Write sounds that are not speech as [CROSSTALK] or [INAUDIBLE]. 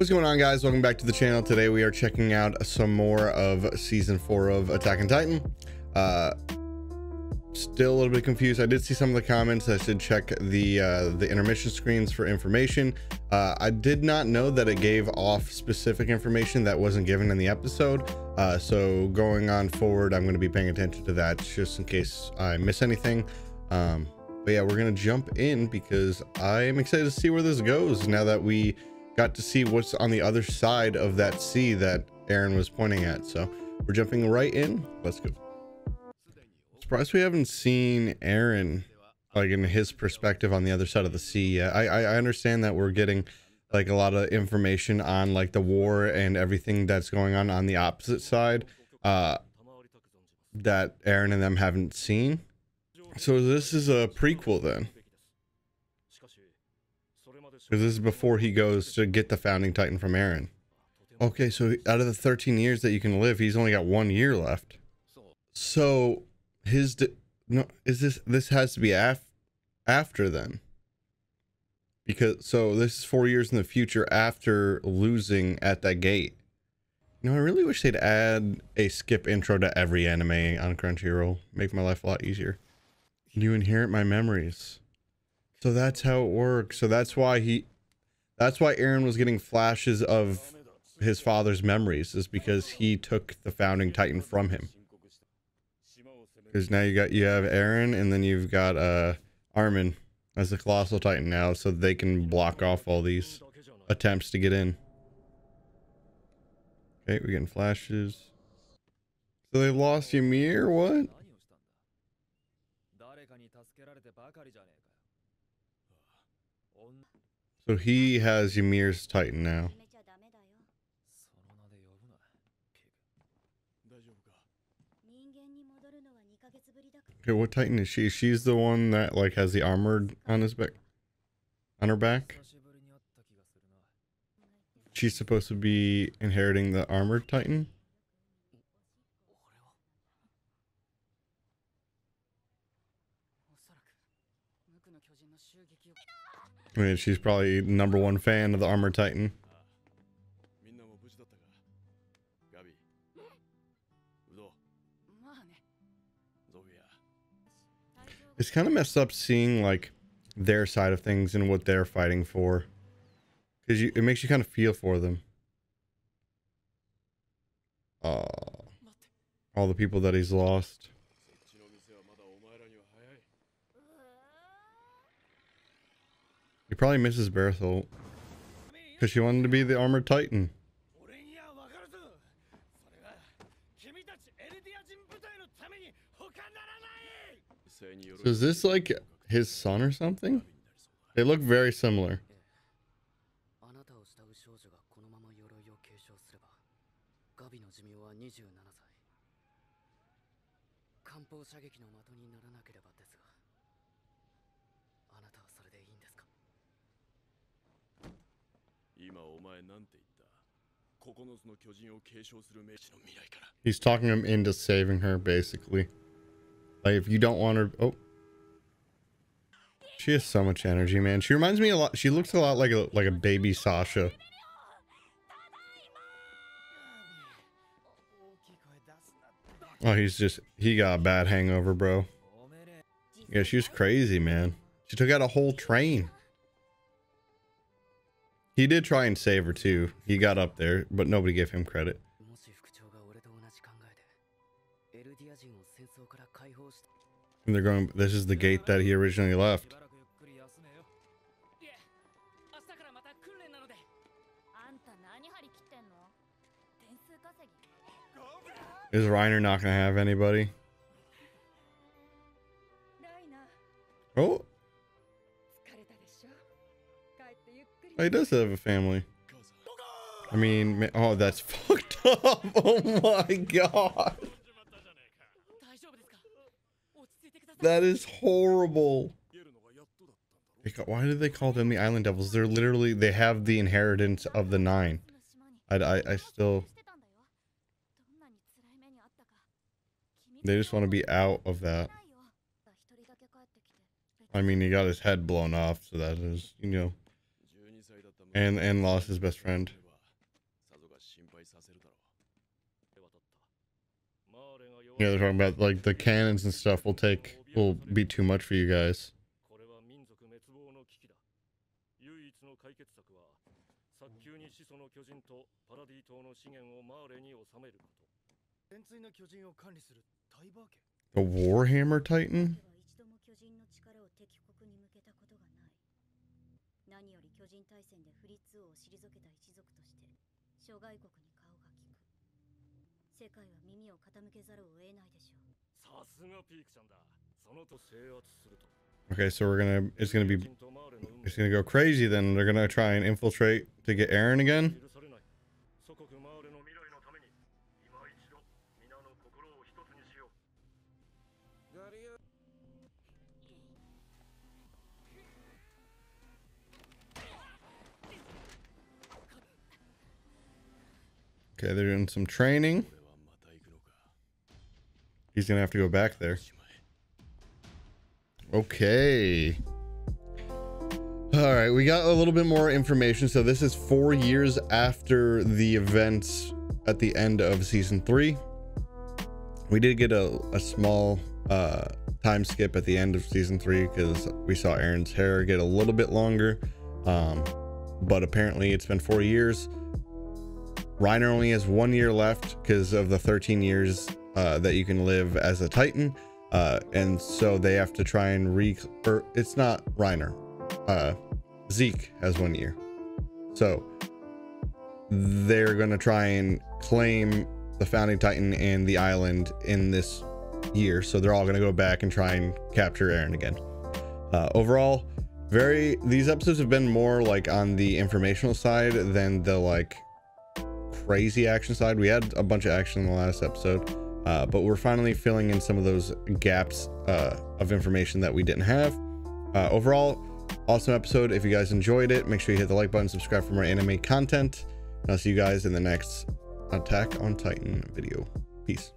What's going on guys? Welcome back to the channel. Today we are checking out some more of season four of Attack on Titan. Uh, still a little bit confused. I did see some of the comments. I should check the uh, the intermission screens for information. Uh, I did not know that it gave off specific information that wasn't given in the episode. Uh, so going on forward, I'm going to be paying attention to that just in case I miss anything. Um, but yeah, we're going to jump in because I am excited to see where this goes now that we got to see what's on the other side of that sea that Eren was pointing at. So we're jumping right in. Let's go. Surprised we haven't seen Eren like in his perspective on the other side of the sea yet. I, I understand that we're getting like a lot of information on like the war and everything that's going on on the opposite side uh that Eren and them haven't seen. So this is a prequel then. Because this is before he goes to get the founding titan from Eren. Okay, so out of the 13 years that you can live, he's only got one year left. So his no is this this has to be af after then. Because so this is four years in the future after losing at that gate. You know, I really wish they'd add a skip intro to every anime on Crunchyroll. Make my life a lot easier. You inherit my memories. So that's how it works. So that's why he that's why Eren was getting flashes of his father's memories is because he took the founding titan from him. Because now you got you have Eren and then you've got uh Armin as the colossal titan now so they can block off all these attempts to get in. Okay, we're getting flashes. So they lost Ymir, what? So he has Ymir's Titan now. Okay, what Titan is she? She's the one that like has the armored on his back, on her back. She's supposed to be inheriting the armored Titan. I mean, she's probably number one fan of the Armored Titan. It's kind of messed up seeing like their side of things and what they're fighting for, because it makes you kind of feel for them. Uh, all the people that he's lost. He probably misses Bertholt. Because she wanted to be the armored titan. So is this like his son or something? They look very similar. He's talking him into saving her, basically. Like, if you don't want her... Oh. She has so much energy, man. She reminds me a lot... She looks a lot like a, like a baby Sasha. Oh, he's just... He got a bad hangover, bro. Yeah, she was crazy, man. She took out a whole train. He did try and save her too. He got up there, but nobody gave him credit. And they're going, this is the gate that he originally left. Is Reiner not going to have anybody? Oh. Oh, he does have a family. I mean, oh, that's [LAUGHS] fucked up. Oh my god. That is horrible. Why do they call them the Island Devils? They're literally, they have the inheritance of the nine. I, I, I still... They just want to be out of that. I mean, he got his head blown off, so that is, you know and and lost his best friend. Yeah, they're talking about like the cannons and stuff will take will be too much for you guys. The Warhammer Titan? 何より巨人大戦でフリッツ王を退けた一族として諸外国に顔が利く世界は耳を傾けざるを得ないでしょうさすがピークちゃんだそのと制圧すると Okay, so we're gonna, it's gonna be, it's gonna go crazy then. They're gonna try and infiltrate to get Eren again? Okay, they're doing some training. He's gonna have to go back there. Okay. All right, we got a little bit more information. So this is four years after the events at the end of season three. We did get a, a small uh, time skip at the end of season three because we saw Eren's hair get a little bit longer. Um, but apparently it's been four years Reiner only has one year left because of the 13 years uh, that you can live as a Titan. Uh, and so they have to try and re, or it's not Reiner. Uh, Zeke has one year. So they're going to try and claim the founding Titan and the island in this year. So they're all going to go back and try and capture Eren again. Uh, overall, very, these episodes have been more like on the informational side than the like crazy action side. We had a bunch of action in the last episode, uh, but we're finally filling in some of those gaps uh, of information that we didn't have. Uh, overall, awesome episode. If you guys enjoyed it, make sure you hit the like button, subscribe for more anime content. And I'll see you guys in the next Attack on Titan video. Peace.